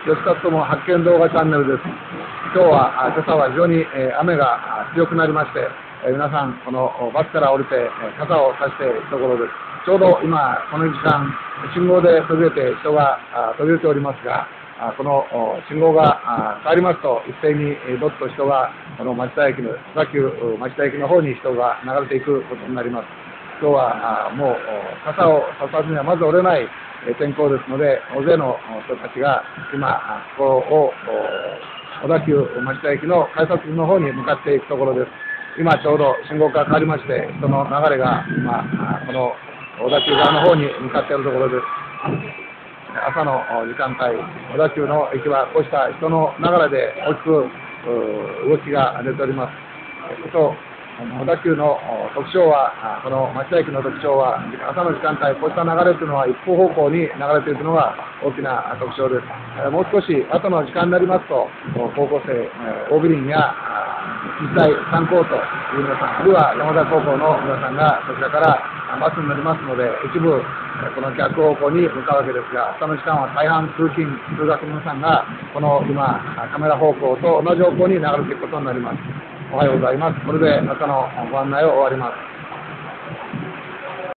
吉田友発見動画チャンネルです。今日は、今朝は非常に、雨が強くなりまして、皆さん、このバスから降りて、傘を差しているところです。ちょうど今、この時間、信号で途切れて人が途切れておりますが、この信号が変わりますと、一斉にどっと人が、この町田駅の、小田急う町田駅の方に人が流れていくことになります。今日はもう傘を差さずにはまず折れない天候ですので、大勢の人たちが今、ここを小田急町田駅の改札の方に向かっていくところです。今ちょうど信号が変わりまして、人の流れが今、この小田急側の方に向かっているところです。朝の時間帯、小田急の駅はこうした人の流れで大きく動きが出ております。小田急の特徴は、この町田駅の特徴は、朝の時間帯、こうした流れというのは一方方向に流れているのが大きな特徴です。もう少し後の時間になりますと、高校生、え、オービリンやあ日大三高という皆さん、あるいは山田高校の皆さんがそちらからバスに乗りますので、一部、この逆方向に向かうわけですが、朝の時間は大半通勤、通学の皆さんが、この今、カメラ方向と同じ方向に流れていくことになります。おはようございます。これで中のご案内を終わります。